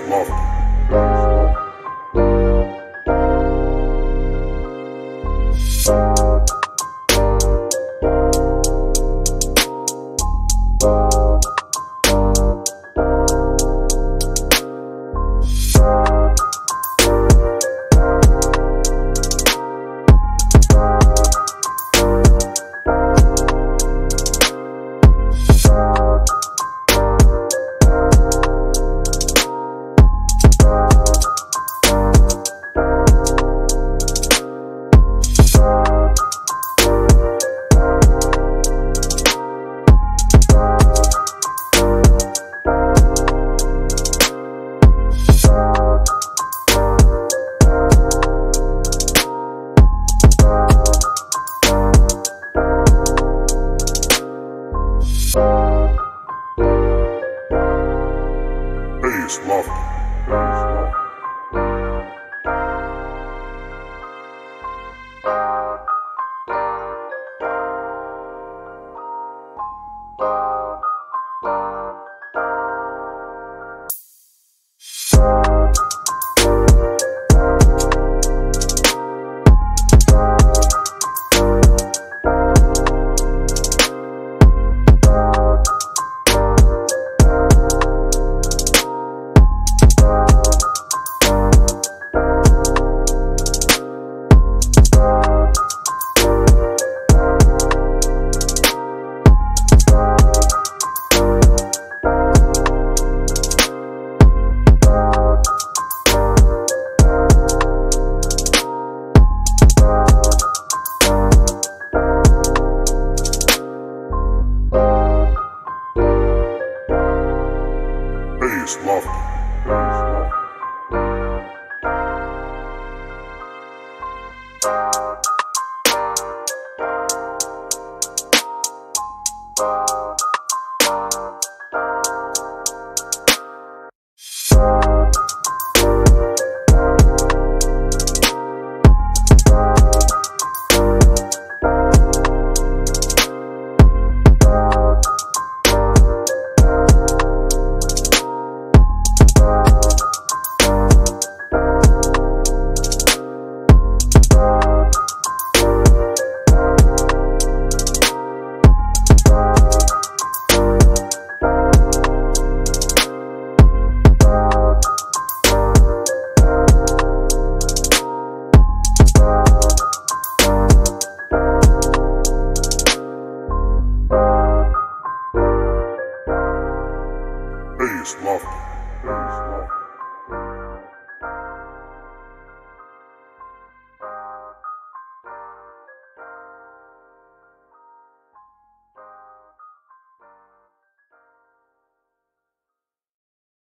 Bass Bass Lofty. Lofty.